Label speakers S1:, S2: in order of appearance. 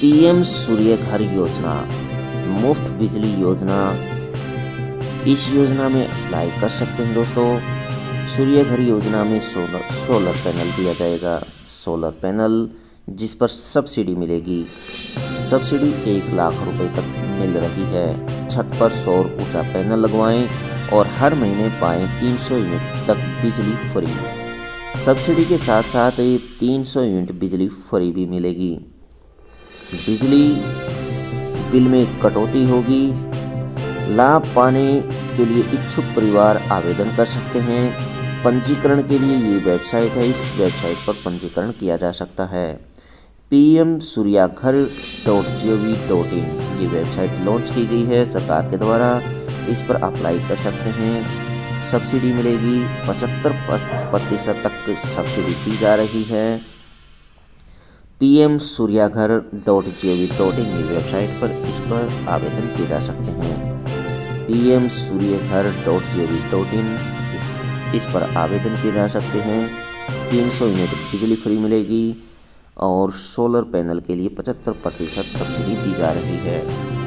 S1: PM सूर्य घर योजना, मुफ़्त बिजली योजना, इस योजना में अप्लाई कर सकते हैं दोस्तों। सूर्य घर योजना में सोलर सोलर पैनल दिया जाएगा। सोलर पैनल जिस पर सब्सिडी मिलेगी, सब्सिडी एक लाख रुपए तक मिल रही है। छत पर सौर ऊर्जा पैनल लगवाएँ और हर महीने पाएँ 300 यूनिट तक बिजली फ्री। सब्सिडी के साथ साथ 300 यूनिट बिजली फ्री भी मिलेगी। बिजली बिल में कटौती होगी। लाभ पाने के लिए इच्छुक परिवार आवेदन कर सकते हैं। पंजीकरण के लिए ये वेबसाइट है। इस वेबसाइट पर पंजीकरण किया जा सकता है। P M Suryaghar dot G O V dot in ये वेबसाइट लॉन्च की गई है। सरकार के द्वारा इस पर अप्लाई कर सकते हैं। सब्सिडी मिलेगी। पचहत्तर प्रतिशत तक सब्सिडी दी जा रही है। P M Suryaghar dot G O V dot in ये वेबसाइट पर इस पर आवेदन किए जा सकते हैं। P M Surya Ghar dot G O V dot in इस पर आवेदन किए जा सकते हैं। तीन सौ यूनिट बिजली फ्री मिलेगी। और सोलर पैनल के लिए पचहत्तर प्रतिशत सब्सिडी दी जा रही है।